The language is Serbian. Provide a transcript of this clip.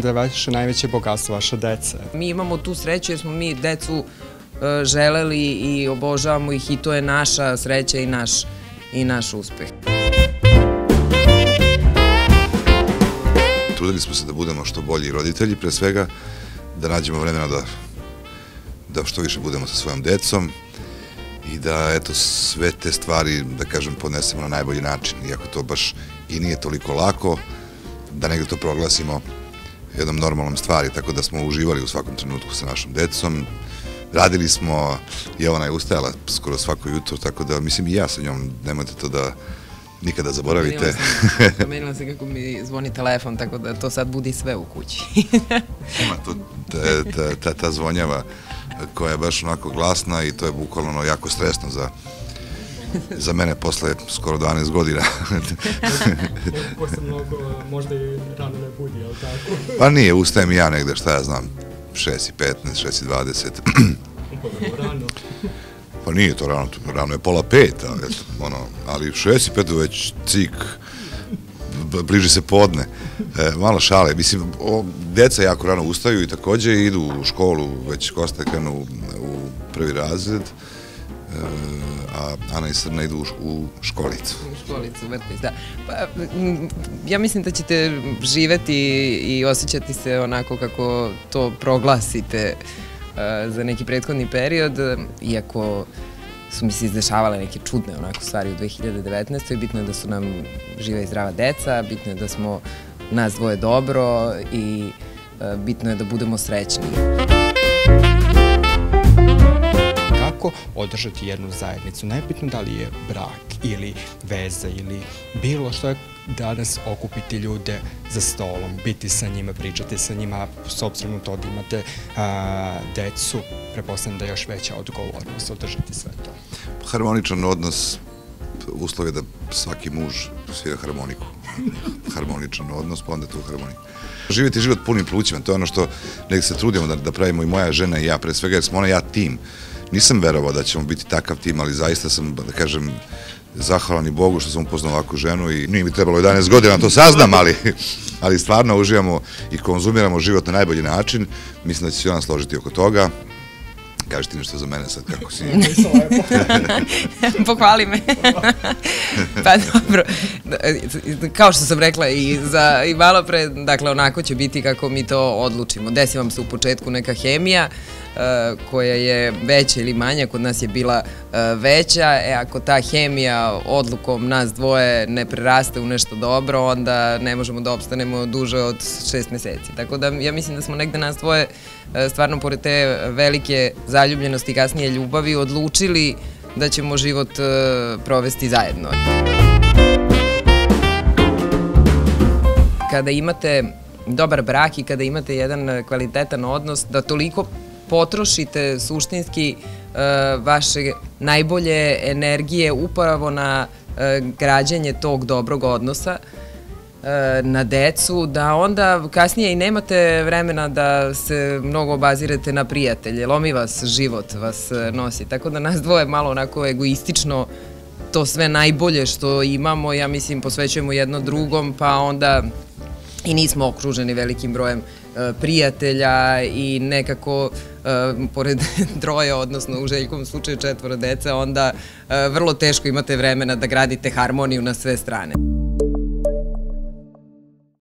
da je vaše najveće bogatstvo vaša deca. Mi imamo tu sreću jer smo mi decu e, želeli i obožavamo ih i to je naša sreća i naš, i naš uspeh. Trudili smo se da budemo što bolji roditelji, pre svega da nađemo vremena da, da što više budemo sa svojom decom i da eto sve te stvari, da kažem, podnesemo na najbolji način, iako to baš i nije toliko lako, da negde to proglasimo jednom normalnom stvari, tako da smo uživali u svakom trenutku sa našom decom, radili smo, i ona je ustajala skoro svako jutro, tako da mislim i ja sa njom, nemojte to da nikada zaboravite. Promenila se kako mi zvoni telefon, tako da to sad budi sve u kući. Ima to, ta, ta, ta, ta zvonjava koja je baš onako glasna i to je bukvalno jako stresno za za mene posle skoro 12 godina. posle mnogo, možda i rano ne budi, ali tako? pa nije, ustajem i ja negde, šta ja znam, 6 i 15, 6 i 20. Pa rano. Pa nije to rano, rano je pola pet, ali, ono, ali 6 i 5 već cik, bliži se podne. E, malo šale, mislim, o, deca jako rano ustaju i takođe idu u školu, već Kosta krenu u, prvi razred, a Ana i Srna idu u, školicu. U školicu, vrtić, da. Pa, ja mislim da ćete živeti i osjećati se onako kako to proglasite uh, za neki prethodni period, iako su mi se izdešavale neke čudne onako stvari u 2019. Bitno je da su nam živa i zdrava deca, bitno je da smo nas dvoje dobro i uh, bitno je da budemo srećni kako održati jednu zajednicu. Nebitno da li je brak ili veza ili bilo što je danas okupiti ljude za stolom, biti sa njima, pričati sa njima, s obzirom to da imate a, decu, prepostavljam da je još veća odgovornost održati sve to. Harmoničan odnos uslov je da svaki muž svira harmoniku. Harmoničan odnos, pa onda tu harmoniku. Živjeti život punim plućima, to je ono što nek se trudimo da, da pravimo i moja žena i ja, pre svega jer smo ona ja tim nisam verovao da ćemo biti takav tim, ali zaista sam, da kažem, zahvalan i Bogu što sam upoznao ovakvu ženu i nije mi trebalo 11 godina, to saznam, ali, ali stvarno uživamo i konzumiramo život na najbolji način. Mislim da će se ona složiti oko toga. Kaži ti nešto za mene sad, kako si? Pohvali me. pa dobro, kao što sam rekla i, za, i malo pre, dakle onako će biti kako mi to odlučimo. Desi vam se u početku neka hemija, Uh, koja je veća ili manja, kod nas je bila uh, veća, e ako ta hemija odlukom nas dvoje ne preraste u nešto dobro, onda ne možemo da opstanemo duže od šest meseci. Tako da ja mislim da smo negde nas dvoje uh, stvarno pored te velike zaljubljenosti i kasnije ljubavi odlučili da ćemo život provesti zajedno. Kada imate dobar brak i kada imate jedan kvalitetan odnos, da toliko potrošite suštinski e, vaše najbolje energije upravo na e, građenje tog dobrog odnosa e, na decu, da onda kasnije i nemate vremena da se mnogo obazirate na prijatelje. Lomi vas život, vas nosi. Tako da nas dvoje malo onako egoistično to sve najbolje što imamo, ja mislim, posvećujemo jedno drugom, pa onda i nismo okruženi velikim brojem e, prijatelja i nekako e, pored troje, odnosno u željkom slučaju četvora deca, onda e, vrlo teško imate vremena da gradite harmoniju na sve strane.